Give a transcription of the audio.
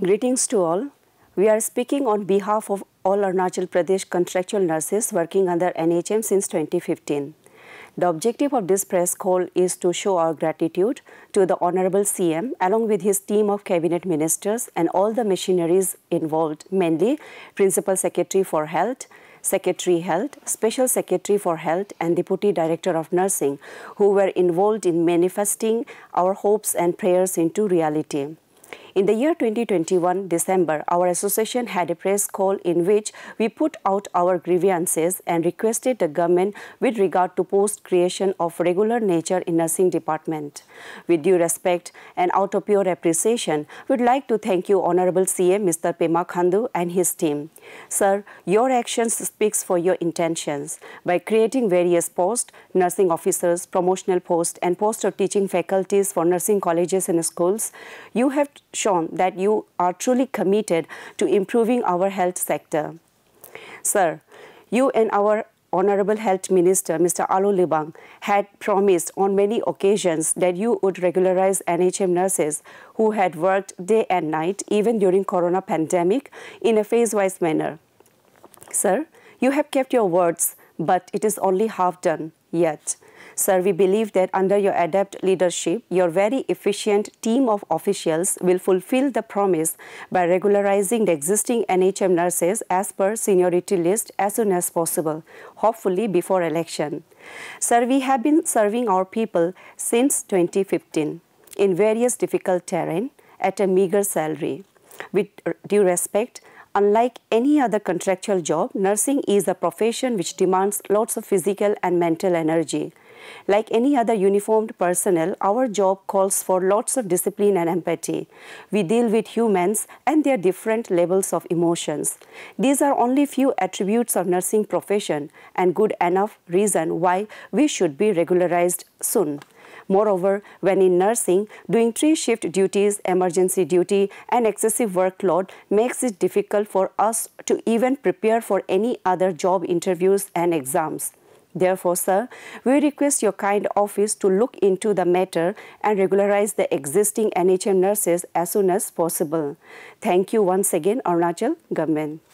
Greetings to all. We are speaking on behalf of all Arunachal Pradesh contractual nurses working under NHM since 2015. The objective of this press call is to show our gratitude to the Honorable CM along with his team of cabinet ministers and all the machineries involved, mainly Principal Secretary for Health, Secretary Health, Special Secretary for Health and Deputy Director of Nursing who were involved in manifesting our hopes and prayers into reality. In the year 2021, December, our association had a press call in which we put out our grievances and requested the government with regard to post creation of regular nature in nursing department. With due respect and out of pure appreciation, we'd like to thank you, Honorable CM Mr. Pema Khandu and his team. Sir, your actions speaks for your intentions. By creating various posts, nursing officers, promotional posts and posts of teaching faculties for nursing colleges and schools, you have shown shown that you are truly committed to improving our health sector. Sir, you and our Honorable Health Minister, Mr. Alo Libang, had promised on many occasions that you would regularize NHM nurses who had worked day and night, even during corona pandemic, in a phase-wise manner. Sir, you have kept your words, but it is only half done yet. Sir, we believe that under your adept leadership, your very efficient team of officials will fulfill the promise by regularizing the existing NHM nurses as per seniority list as soon as possible, hopefully before election. Sir, we have been serving our people since 2015 in various difficult terrain at a meager salary. With due respect, Unlike any other contractual job, nursing is a profession which demands lots of physical and mental energy. Like any other uniformed personnel, our job calls for lots of discipline and empathy. We deal with humans and their different levels of emotions. These are only few attributes of nursing profession and good enough reason why we should be regularized soon. Moreover, when in nursing, doing three shift duties, emergency duty and excessive workload makes it difficult for us to even prepare for any other job interviews and exams. Therefore, sir, we request your kind office to look into the matter and regularize the existing NHM nurses as soon as possible. Thank you once again, Arunachal government.